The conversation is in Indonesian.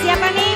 siapa nih?